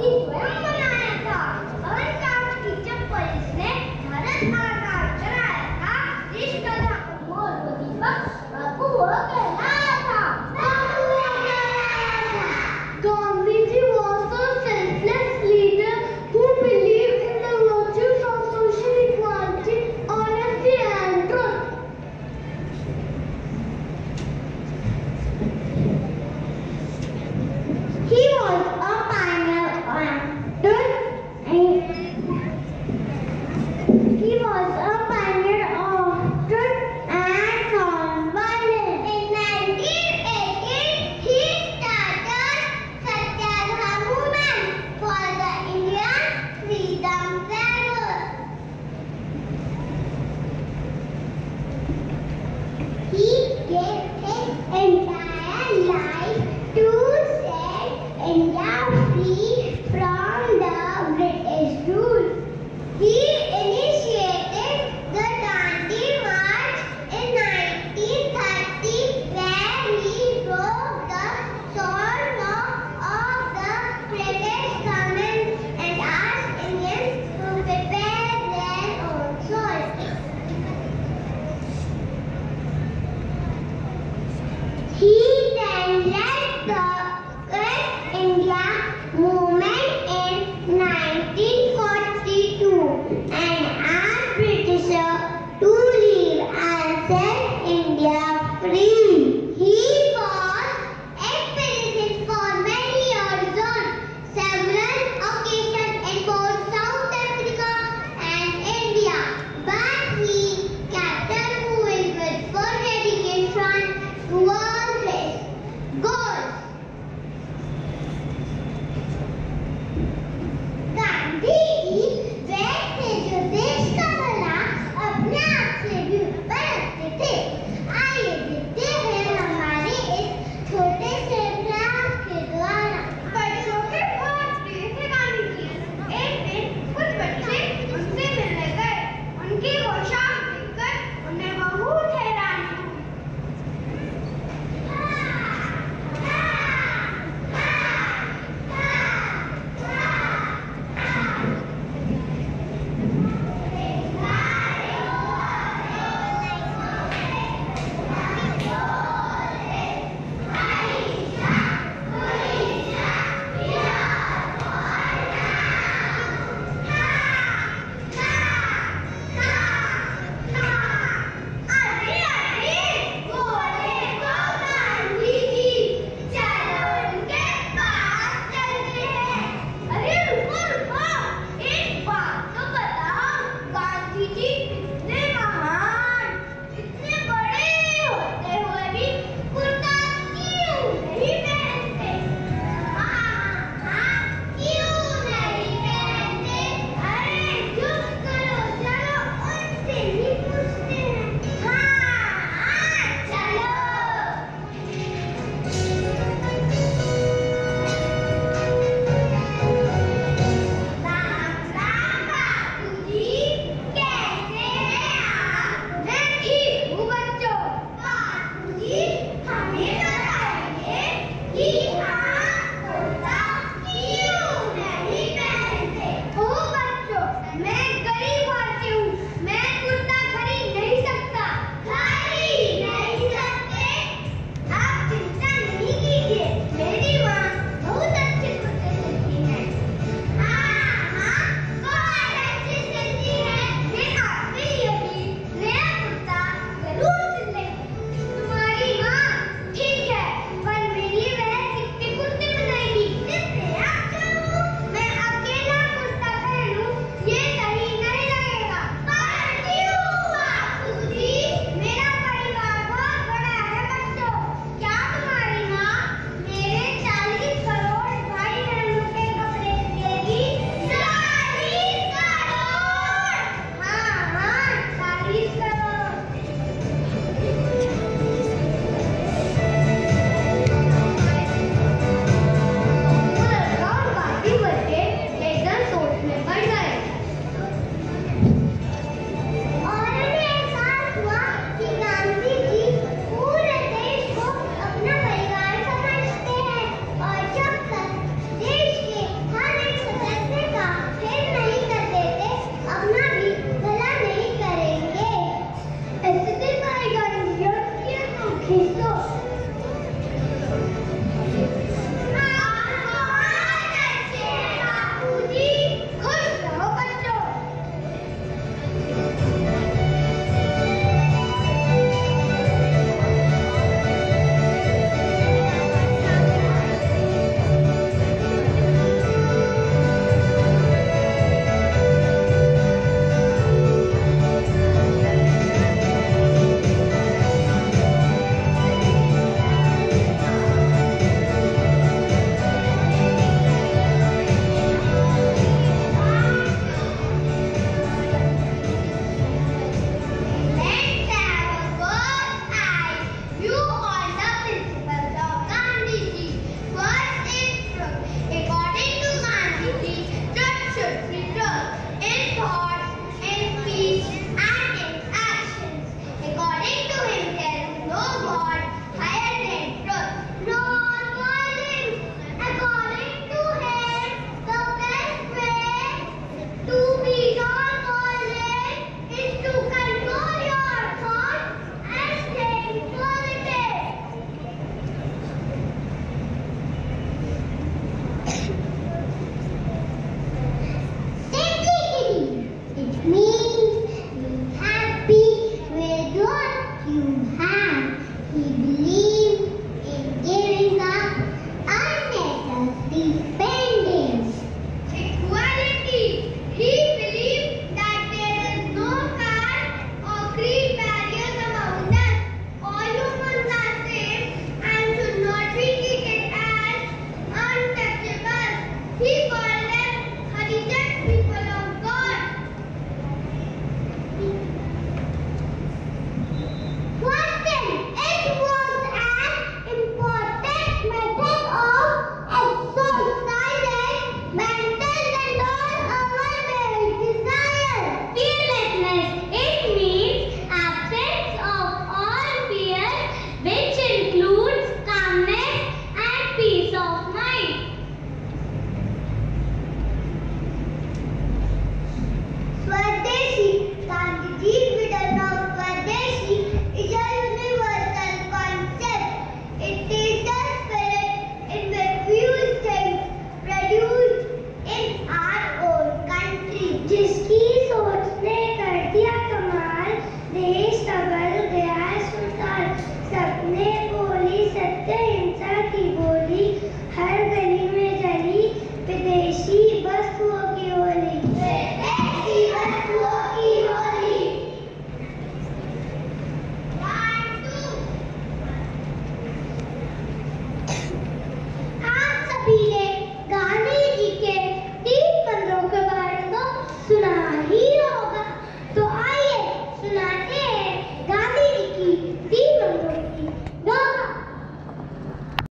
isso é uma की